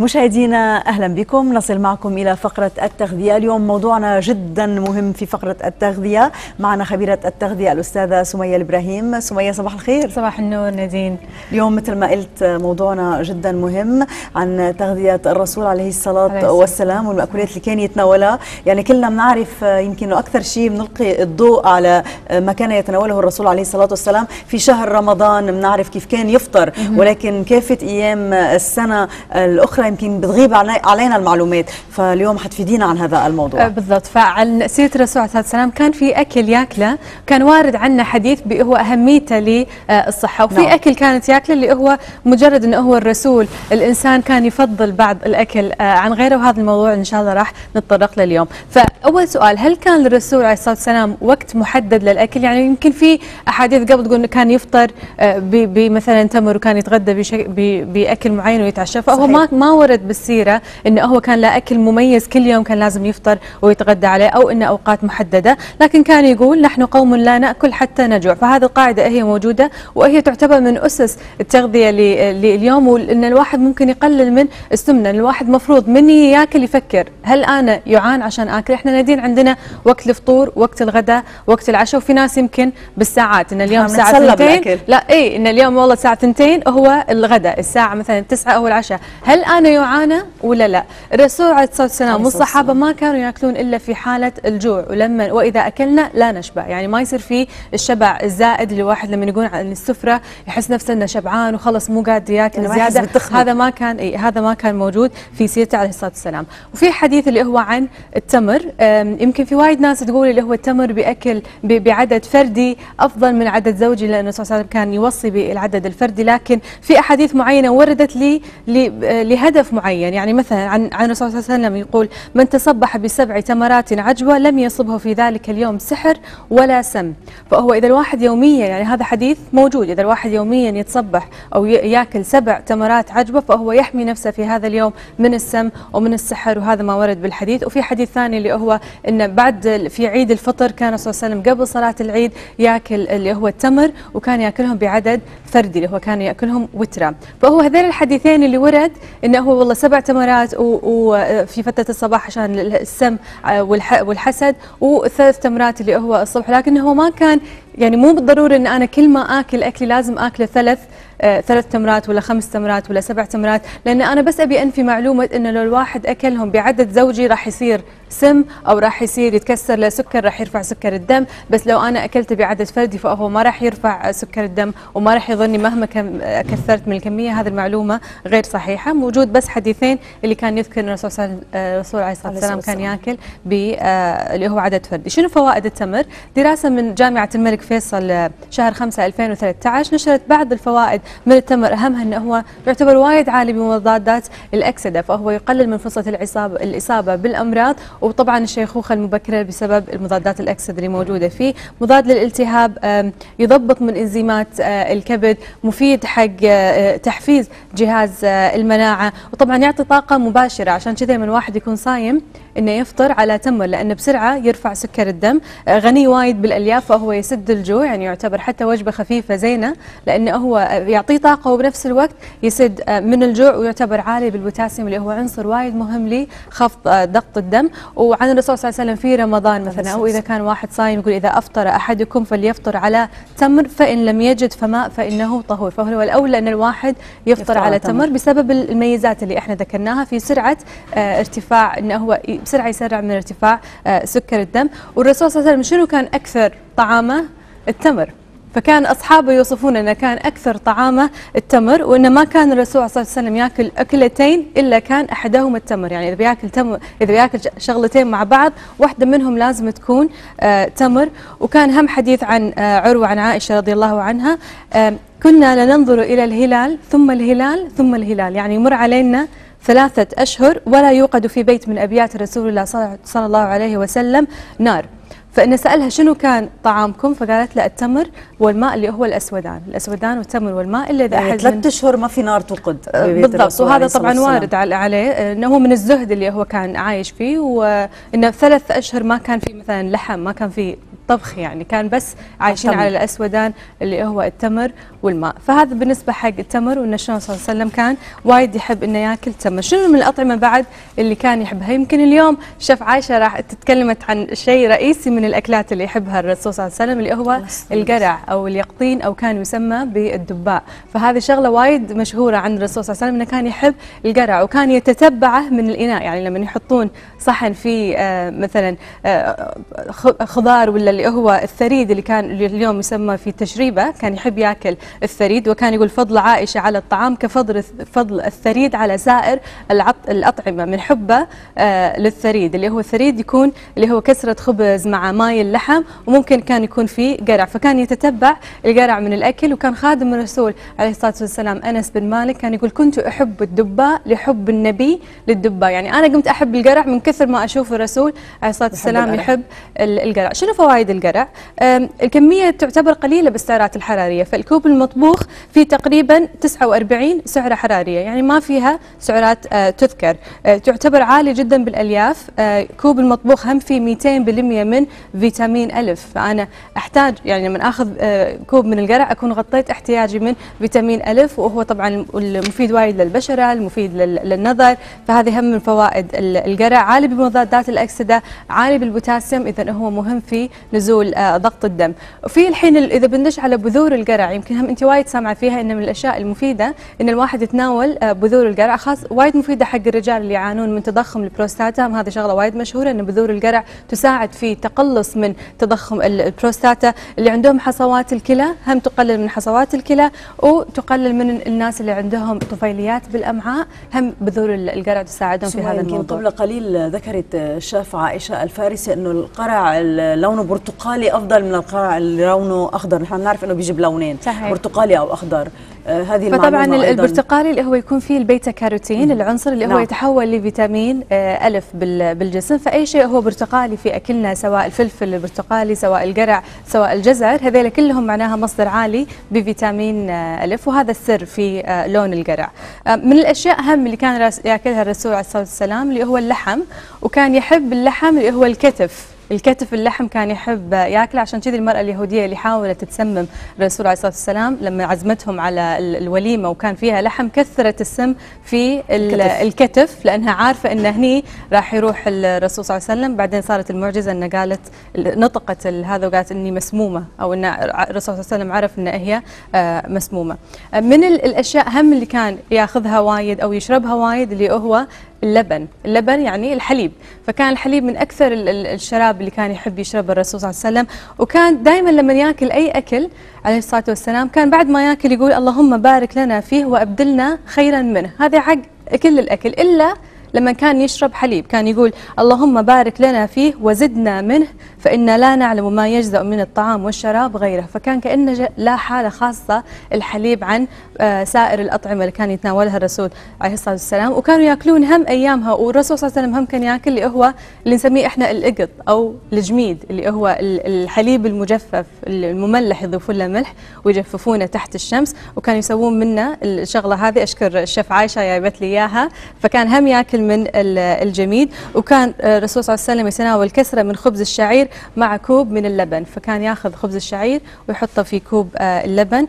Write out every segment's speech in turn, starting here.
مشاهدينا أهلا بكم. نصل معكم إلى فقرة التغذية. اليوم موضوعنا جدا مهم في فقرة التغذية. معنا خبيرة التغذية الأستاذة سمية الإبراهيم. سمية صباح الخير. صباح النور نادين. اليوم مثل ما قلت موضوعنا جدا مهم عن تغذية الرسول عليه الصلاة عليه والسلام والمأكولات اللي كان يتناولها. يعني كلنا بنعرف يمكن أكثر شيء بنلقي الضوء على ما كان يتناوله الرسول عليه الصلاة والسلام في شهر رمضان. بنعرف كيف كان يفطر. ولكن كافة أيام السنة الأخرى يمكن بتغيب علينا المعلومات فاليوم حتفيدينا عن هذا الموضوع. بالضبط. فعن سيره الرسول عليه الصلاه والسلام كان في أكل ياكله كان وارد عنا حديث هو أهميته للصحة وفي نعم. أكل كانت ياكله اللي هو مجرد انه هو الرسول. الإنسان كان يفضل بعض الأكل عن غيره وهذا الموضوع إن شاء الله راح نتطرق له اليوم فأول سؤال هل كان للرسول عليه الصلاة والسلام وقت محدد للأكل؟ يعني يمكن في أحاديث قبل تقول إنه كان يفطر بمثلا تمر وكان يتغدى بأكل معين ويتعشى فهو ما ما ورد بالسيرة انه هو كان لا أكل مميز كل يوم كان لازم يفطر ويتغدى عليه أو انه أوقات محددة لكن كان يقول نحن قوم لا نأكل حتى نجوع. فهذه القاعدة هي موجودة وهي تعتبر من أسس التغذية لليوم وإن الواحد ممكن يقلل من السمنة. الواحد مفروض من ياكل يفكر هل أنا جوعان عشان آكل؟ إحنا نادين عندنا وقت الفطور وقت الغداء وقت العشاء وفي ناس يمكن بالساعات. إن اليوم الساعة 2 لا اي إن اليوم والله الساعة 2 هو الغداء. الساعة مثلا 9 هو العشاء. هل أنا جوعانه ولا لا؟ الرسول عليه الصلاة والسلام والصحابة ما كانوا ياكلون إلا في حالة الجوع ولما وإذا أكلنا لا نشبع. يعني ما يصير في الشبع الزائد اللي الواحد لما يقول عن السفرة يحس نفسه إنه شبعان وخلص مو قادر ياكل زيادة. هذا ما كان إي هذا ما كان موجود في سيرته عليه الصلاة والسلام. وفي حديث اللي هو عن التمر يمكن في وايد ناس تقول اللي هو التمر بأكل بعدد فردي أفضل من عدد زوجي لأن الرسول صلى الله عليه وسلم كان يوصي بالعدد الفردي. لكن في أحاديث معينة وردت لي لهدف معين. يعني مثلا عن عن الرسول صلى الله عليه وسلم يقول من تصبح بسبع تمرات عجوة لم يصبه في ذلك اليوم سحر ولا سم. فهو إذا الواحد يوميا يعني هذا حديث موجود إذا الواحد يوميا يتصبح أو يأكل سبع تمرات عجوة فهو يحمي نفسه في هذا اليوم من السم ومن السحر وهذا ما ورد بالحديث. وفي حديث ثاني اللي هو إن بعد في عيد الفطر كان الرسول صلى الله عليه وسلم قبل صلاة العيد يأكل اللي هو التمر وكان يأكلهم بعدد فردي اللي هو كان يأكلهم وترا. فهو هذين الحديثين اللي ورد إنه هو والله سبع تمرات وفي فترة الصباح عشان السم والحسد وثلاث تمرات اللي هو الصبح. لكنه هو ما كان يعني مو بالضروره إن أنا كل ما آكل أكلي لازم آكله ثلاث آه ثلاث تمرات ولا خمس تمرات ولا سبع تمرات لأن أنا بس أبي أنفي معلومة انه لو الواحد أكلهم بعدد زوجي راح يصير سم أو راح يصير يتكسر لسكر راح يرفع سكر الدم. بس لو أنا اكلته بعدد فردي فهو ما راح يرفع سكر الدم وما راح يظني مهما كم كثرت من الكمية. هذه المعلومة غير صحيحة. موجود بس حديثين اللي كان يذكر الرسول صلى الرسول عليه الصلاة والسلام كان ياكل ب اللي هو عدد فردي. شنو فوائد التمر؟ دراسة من جامعة الملك فيصل شهر 5 2013 نشرت بعض الفوائد من التمر. اهمها أنه هو يعتبر وايد عالي بمضادات الأكسدة فهو يقلل من فرصة العصابه الإصابة بالأمراض وطبعا الشيخوخه المبكره بسبب المضادات الأكسدة اللي موجودة فيه. مضاد للالتهاب يضبط من إنزيمات الكبد مفيد حق تحفيز جهاز المناعة وطبعا يعطي طاقة مباشرة عشان كذا من واحد يكون صايم إنه يفطر على تمر لأنه بسرعة يرفع سكر الدم. غني وايد بالألياف فهو يسد الجوع يعني يعتبر حتى وجبة خفيفة زينة لأنه هو يعطيه طاقة وبنفس الوقت يسد من الجوع ويعتبر عالي بالبوتاسيوم اللي هو عنصر وايد مهم لخفض ضغط الدم. وعن الرسول صلى الله عليه وسلم في رمضان مثلا أو إذا كان واحد صايم يقول إذا أفطر أحدكم فليفطر على تمر فإن لم يجد فماء فإنه طهور. فهو الاولى ان الواحد يفطر, يفطر على تمر بسبب الميزات اللي إحنا ذكرناها في سرعة ارتفاع إنه هو بسرعة يسرع من ارتفاع سكر الدم. والرسول صلى الله عليه وسلم شنو كان أكثر طعامه؟ التمر. فكان أصحابه يوصفون إنه كان أكثر طعامه التمر وإنه ما كان الرسول صلى الله عليه وسلم ياكل أكلتين إلا كان أحدهما التمر. يعني إذا بياكل تمر إذا بياكل شغلتين مع بعض واحدة منهم لازم تكون آه تمر. وكان هم حديث عن آه عروة عن عائشة رضي الله عنها آه كنا لننظر إلى الهلال ثم الهلال ثم الهلال. يعني يمر علينا ثلاثة أشهر ولا يوقد في بيت من أبيات رسول الله صلى الله عليه وسلم نار. فإن سألها شنو كان طعامكم فقالت له التمر والماء اللي هو الأسودان. الأسودان والتمر والماء إلا إذا يعني أحد ثلاث أشهر ما في نار توقد بالضبط. وهذا طبعا وارد عليه أنه هو من الزهد اللي هو كان عايش فيه وأنه ثلاث أشهر ما كان في مثلا لحم ما كان في الطبخ يعني كان بس عايشين على الأسودان اللي هو التمر والماء. فهذا بالنسبة حق التمر وإن النبي صلى الله عليه وسلم كان وايد يحب إنه ياكل تمر. شنو من الأطعمة بعد اللي كان يحبها؟ يمكن اليوم شيف عائشه راح تتكلمت عن شيء رئيسي من الأكلات اللي يحبها الرسول صلى الله عليه وسلم اللي هو القرع أو اليقطين أو كان يسمى بالدباء. فهذه شغلة وايد مشهورة عن الرسول صلى الله عليه وسلم إنه كان يحب القرع وكان يتتبعه من الإناء. يعني لما يحطون صحن فيه آه مثلا آه خضار ولا اللي هو الثريد اللي كان اليوم يسمى تشريبة كان يحب ياكل الثريد وكان يقول فضل عائشة على الطعام كفضل فضل الثريد على سائر الأطعمة من حبه آه للثريد اللي هو الثريد يكون اللي هو كسرة خبز مع ماي اللحم وممكن كان يكون فيه قرع. فكان يتتبع القرع من الأكل وكان خادم الرسول عليه الصلاة والسلام أنس بن مالك كان يقول كنت أحب الدباء لحب النبي للدباء يعني أنا قمت أحب القرع من كثر ما أشوف الرسول عليه الصلاة والسلام يحب القرع. شنو فوائد القرع. الكمية تعتبر قليلة بالسعرات الحرارية فالكوب المطبوخ فيه تقريبا 49 سعرة حرارية يعني ما فيها سعرات آه، تذكر. آه، تعتبر عالية جدا بالألياف. آه، كوب المطبوخ هم فيه 200% من فيتامين الف فأنا أحتاج يعني لما آخذ كوب من القرع أكون غطيت احتياجي من فيتامين الف وهو طبعا المفيد وايد للبشرة المفيد للنظر. فهذه هم من فوائد القرع. عالي بمضادات الأكسدة عالي بالبوتاسيوم اذا هو مهم في نزول ضغط الدم. وفي الحين إذا بندش على بذور القرع يمكن هم أنت وايد سامعة فيها ان من الأشياء المفيدة إن الواحد يتناول بذور القرع. خاص وايد مفيدة حق الرجال اللي يعانون من تضخم البروستاتا. هذه شغلة وايد مشهورة إن بذور القرع تساعد في تقلص من تضخم البروستاتا. اللي عندهم حصوات الكلى هم تقلل من حصوات الكلى وتقلل من الناس اللي عندهم طفيليات بالأمعاء. هم بذور القرع تساعدهم في هذا الموضوع. قبل قليل ذكرت الشيف عائشه الفارسي إنه القرع لونه برتقالي أفضل من القرع اللي لونه أخضر. نحن بنعرف إنه بيجي بلونين صحيح. برتقالي أو أخضر. آه هذه فطبعا البرتقالي اللي هو يكون فيه البيتا كاروتين العنصر اللي نعم. هو يتحول لفيتامين آه ألف بالجسم. فأي شيء هو برتقالي في أكلنا سواء الفلفل البرتقالي سواء القرع سواء الجزر هذول كلهم معناها مصدر عالي بفيتامين آه ألف. وهذا السر في آه لون القرع. آه، من الأشياء أهم اللي كان ياكلها الرسول عليه الصلاة والسلام اللي هو اللحم. وكان يحب اللحم اللي هو الكتف. الكتف اللحم كان يحب ياكله عشان كذي المرأة اليهودية اللي حاولت تسمم الرسول عليه الصلاة والسلام لما عزمتهم على الوليمة وكان فيها لحم كثرت السم في الكتف, الكتف لأنها عارفة أن هني راح يروح الرسول صلى الله عليه وسلم. بعدين صارت المعجزة أن قالت نطقت هذا وقالت أني مسمومة أو أن الرسول صلى الله عليه وسلم عرف أن هي آه، مسمومة. من الأشياء هم اللي كان ياخذها وايد أو يشربها وايد اللي هو اللبن. اللبن يعني الحليب. فكان الحليب من أكثر الشراب اللي كان يحب يشربه الرسول صلى الله عليه وسلم. وكان دائما لما يأكل أي أكل عليه الصلاة والسلام كان بعد ما يأكل يقول اللهم بارك لنا فيه وأبدلنا خيرا منه. هذا حق كل الأكل. إلا لما كان يشرب حليب. كان يقول اللهم بارك لنا فيه وزدنا منه فإنا لا نعلم ما يجزأ من الطعام والشراب غيره. فكان كأنه لا حالة خاصة الحليب عن آه، سائر الأطعمة اللي كان يتناولها الرسول عليه الصلاة والسلام. وكانوا يأكلون هم أيامها والرسول صلى الله عليه وسلم هم كان يأكل اللي هو اللي نسميه إحنا الإقط أو الجميد اللي هو الحليب المجفف المملح يضيفون له ملح ويجففونه تحت الشمس. وكانوا يسوون منه الشغلة هذه أشكر الشيف عايشة جايبت لي إياها. فكان هم يأكل من الجميد. وكان آه، الرسول صلى الله عليه وسلم يتناول كسرة من خبز الشعير مع كوب من اللبن فكان ياخذ خبز الشعير ويحطه في كوب آه، اللبن.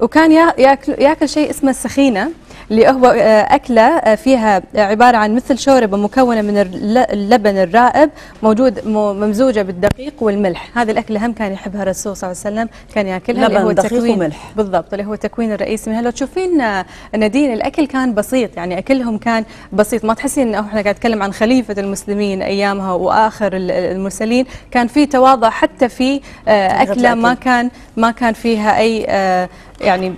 وكان ياكل ياكل شيء اسمه السخينة. اللي هو آه، أكلة آه، فيها عبارة عن مثل شوربة مكونة من اللبن الرائب موجود ممزوجة بالدقيق والملح. هذه الأكلة هم كان يحبها الرسول صلى الله عليه وسلم كان يأكلها اللي هو تكوين وملح. بالضبط اللي هو التكوين الرئيسي منها. لو تشوفين نادين الأكل كان بسيط يعني أكلهم كان بسيط. ما تحسين إنه إحنا قاعد نتكلم عن خليفة المسلمين أيامها وآخر المرسلين. كان في تواضع حتى في آه، أكلة ما كان ما كان فيها أي يعني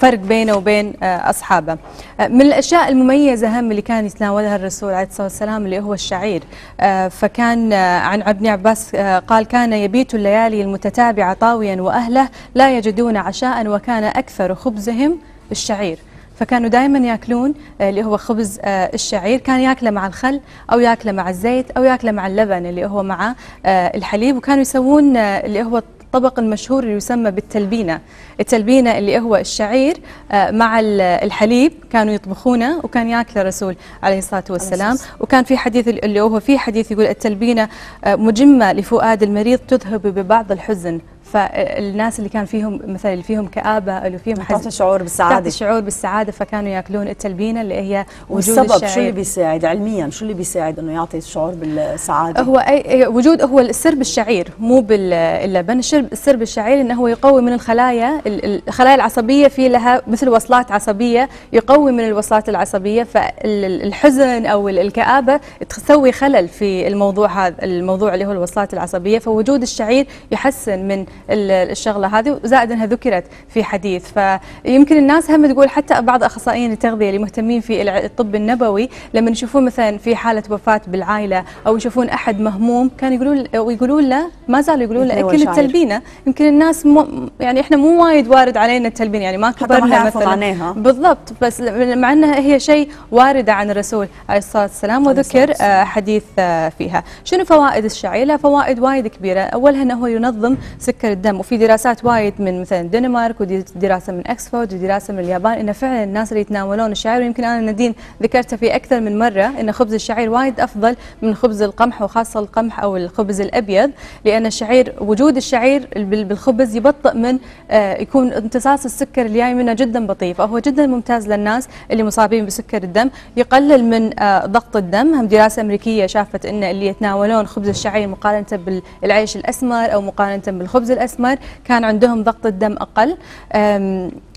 فرق بينه وبين آه، أصحابه. آه، من الأشياء المميزة هم اللي كان يتناولها الرسول عليه الصلاة والسلام اللي هو الشعير. آه، فكان عن ابن عباس قال كان يبيت الليالي المتتابعة طاويا وأهله لا يجدون عشاء وكان أكثر خبزهم الشعير فكانوا دائما يأكلون اللي هو خبز الشعير. كان يأكله مع الخل أو يأكله مع الزيت أو يأكله مع اللبن اللي هو مع الحليب. وكانوا يسوون اللي هو الطبق المشهور اللي يسمى بالتلبينة. التلبينة اللي هو الشعير آه، مع الحليب كانوا يطبخونه وكان ياكله الرسول عليه الصلاة والسلام. وكان في حديث اللي هو في حديث يقول التلبينة آه، مجمة لفؤاد المريض تذهب ببعض الحزن. فالناس اللي كان فيهم مثلا اللي فيهم كآبة اللي فيهم حزن شعور بالسعادة. شعور بالسعادة فكانوا يأكلون التلبينة اللي هي وجود والسبب. شو اللي بيساعد؟ علميا شو اللي بيساعد إنه يعطي الشعور بالسعادة؟ هو أي وجود هو السر بالشعير مو باللبن السر بالشعير انه هو يقوي من الخلايا الخلايا العصبية في لها مثل وصلات عصبية يقوي من الوصلات العصبية فالحزن أو الكآبة تسوي خلل في الموضوع هذا الموضوع اللي هو الوصلات العصبية. فوجود الشعير يحسن من الشغلة هذه وزائد أنها ذكرت في حديث. فيمكن الناس هم تقول حتى بعض أخصائيين التغذية اللي مهتمين في الطب النبوي لما يشوفون مثلا في حالة وفاة بالعائلة أو يشوفون أحد مهموم كانوا يقولون ويقولون له ما زالوا يقولون له اكل التلبينه يمكن الناس مو يعني إحنا مو وايد وارد علينا التلبينه يعني ما كبرنا مثلا. عنيها. بالضبط. بس مع أنها هي شيء وارده عن الرسول عليه الصلاة والسلام وذكر آه، حديث آه، فيها. شنو فوائد الشعير له فوائد وايد كبيرة. أولها أنه هو ينظم سكر الدم وفي دراسات وايد من مثلا الدنمارك ودراسه من أكسفورد ودراسه من اليابان انه فعلا الناس اللي يتناولون الشعير ويمكن أنا نادين ذكرتها في أكثر من مرة إن خبز الشعير وايد أفضل من خبز القمح وخاصة القمح أو الخبز الأبيض لأن الشعير وجود الشعير بالخبز يبطئ من آه، يكون امتصاص السكر اللي جاي منه جدا بطيء. فهو جدا ممتاز للناس اللي مصابين بسكر الدم. يقلل من آه، ضغط الدم. هم دراسة أمريكية شافت إن اللي يتناولون خبز الشعير مقارنة بالعيش الأسمر أو مقارنة بالخبز الأسمر كان عندهم ضغط الدم أقل.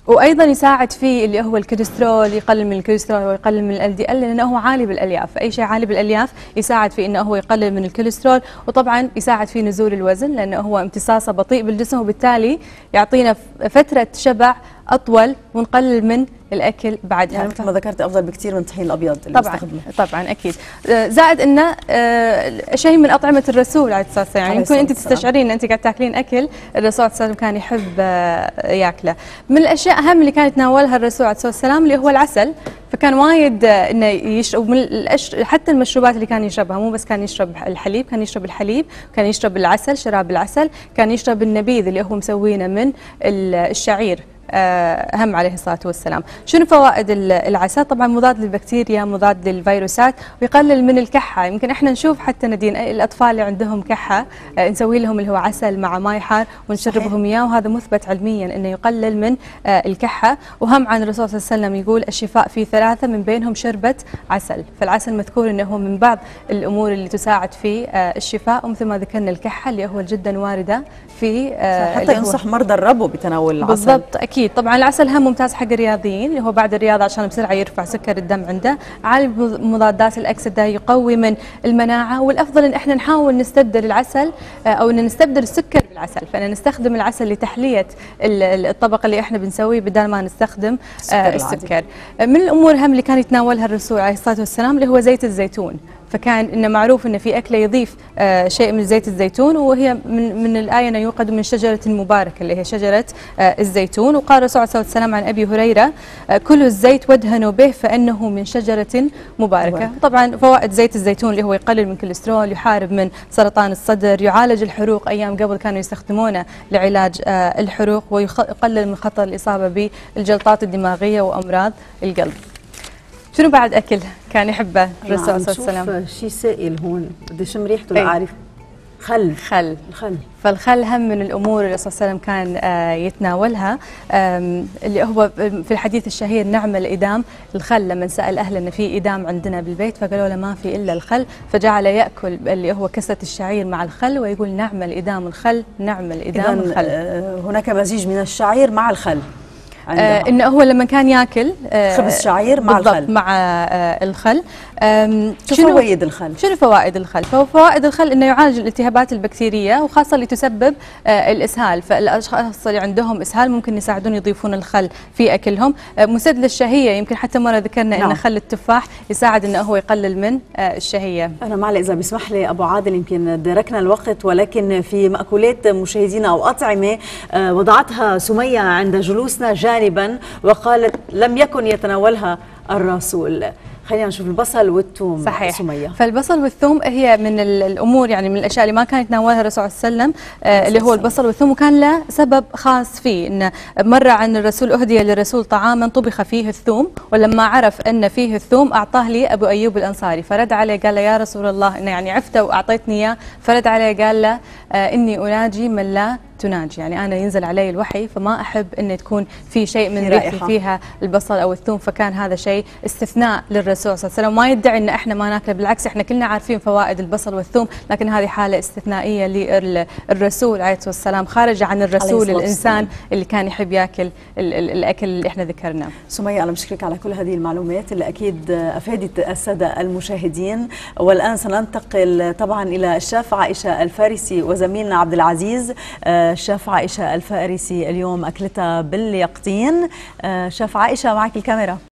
وأيضا يساعد في اللي هو الكوليسترول يقلل من الكوليسترول ويقلل من LDL لأنه هو عالي بالألياف. أي شيء عالي بالألياف يساعد في إنه هو يقلل من الكوليسترول وطبعا يساعد في نزول الوزن لأنه هو امتصاصه بطيء بالجسم وبالتالي يعطينا فترة شبع أطول ونقلل من الأكل بعدها. يعني مثل ما ذكرت أفضل بكثير من الطحين الأبيض اللي طبعا بستخدمه. طبعا أكيد. آه، زائد إنه آه، شيء من أطعمة الرسول عليه الصلاة والسلام. يعني يمكن أنت تستشعرين إن أنت قاعد تاكلين أكل الرسول صلى الله عليه وسلم كان يحب آه، ياكله. من الأشياء أهم اللي كان يتناولها الرسول عليه الصلاة والسلام اللي هو العسل فكان وايد إنه يشرب من. حتى المشروبات اللي كان يشربها مو بس كان يشرب الحليب كان يشرب الحليب كان يشرب العسل شراب العسل كان يشرب النبيذ اللي هو مسوينه من الشعير أهم عليه الصلاة والسلام. شنو فوائد العسل طبعا مضاد للبكتيريا مضاد للفيروسات ويقلل من الكحة. يمكن إحنا نشوف حتى ندين الأطفال اللي عندهم كحة آه، نسوي لهم اللي هو عسل مع ماي حار ونشربهم إياه وهذا مثبت علميا أنه يقلل من آه، الكحة. وهم عن الرسول صلى الله عليه وسلم يقول الشفاء في ثلاثة من بينهم شربة عسل. فالعسل مذكور أنه هو من بعض الأمور اللي تساعد في آه، الشفاء. ومثل ما ذكرنا الكحة اللي هو جدا واردة في حتى ينصح مرضى الربو بتناول العسل. بالضبط أكيد. طبعا العسل هم ممتاز حق الرياضيين اللي هو بعد الرياضة عشان بسرعة يرفع سكر الدم عنده. عالي مضادات الأكسدة يقوي من المناعة والأفضل إن إحنا نحاول نستبدل العسل آه، أو إن نستبدل السكر بالعسل. فانا نستخدم العسل لتحلية الطبق اللي إحنا بنسويه بدل ما نستخدم آه، السكر من الأمور هم اللي كان يتناولها الرسول عليه الصلاة والسلام اللي هو زيت الزيتون. فكان إنه معروف إنه في أكلة يضيف آه شيء من زيت الزيتون وهي من من الآية إنه يوقد من شجرة مباركة اللي هي شجرة آه الزيتون. وقال الرسول صلى الله عليه وسلم عن أبي هريرة آه كلوا الزيت وادهنوا به فإنه من شجرة مباركة. طبعا فوائد زيت الزيتون اللي هو يقلل من الكوليسترول يحارب من سرطان الصدر يعالج الحروق. أيام قبل كانوا يستخدمونه لعلاج الحروق ويقلل من خطر الإصابة بالجلطات الدماغية وأمراض القلب. شنو بعد أكل؟ كان يحبه الرسول صلى الله عليه وسلم؟ شيء سائل هون بدي اشم ريحته لاعرف خل. خل. الخل فالخل هم من الأمور اللي الرسول صلى الله عليه وسلم كان آه، يتناولها. اللي هو في الحديث الشهير نعم الإدام. الخل لما سأل اهله ان في إدام عندنا بالبيت فقالوا له ما في إلا الخل. فجعل يأكل اللي هو كسه الشعير مع الخل ويقول نعم الإدام الخل نعم الإدام الخل. آه، هناك مزيج من الشعير مع الخل. آه إنه هو لما كان ياكل آه خبز شعير مع الخل. مع آه الخل. شو فوائد الخل؟ شنو فوائد الخل؟ فوائد الخل إنه يعالج الالتهابات البكتيرية وخاصة اللي تسبب آه الإسهال، فالأشخاص اللي عندهم إسهال ممكن يساعدون يضيفون الخل في أكلهم، آه مسد للشهية يمكن حتى مرة ذكرنا نعم. ان خل التفاح يساعد إنه هو يقلل من آه الشهية. أنا معلي إذا بيسمح لي أبو عادل يمكن دركنا الوقت ولكن في مأكولات مشاهدينا أو أطعمة وضعتها سمية عند جلوسنا جانبا وقالت لم يكن يتناولها الرسول خلينا نشوف البصل والثوم صحيح سمية. فالبصل والثوم هي من الأمور يعني من الأشياء اللي ما كان يتناولها الرسول صلى الله عليه وسلم آه اللي هو البصل والثوم وكان له سبب خاص فيه انه مر عن الرسول أهدي للرسول طعاما طبخ فيه الثوم ولما عرف أن فيه الثوم أعطاه لي أبو أيوب الأنصاري فرد عليه قال له يا رسول الله انه يعني عفته وأعطيتني إياه فرد عليه قال له آه إني أناجي من لا تناجي. يعني أنا ينزل علي الوحي فما أحب أن تكون في شيء من ريحي فيها البصل أو الثوم فكان هذا شيء استثناء للرسول صلى الله عليه وسلم. ما يدعي أن إحنا ما ناكله بالعكس إحنا كلنا عارفين فوائد البصل والثوم لكن هذه حالة استثنائية للرسول عليه الصلاة والسلام خارجة عن الرسول الإنسان اللي كان يحب ياكل الأكل اللي إحنا ذكرناه. سمية أنا بشكرك على كل هذه المعلومات اللي أكيد أفادت السادة المشاهدين. والآن سننتقل طبعا إلى الشيف عائشة الفارسي وزميلنا عبد العزيز. شيف عائشة الفارسي اليوم أكلتها باليقطين. شيف عائشة معك الكاميرا.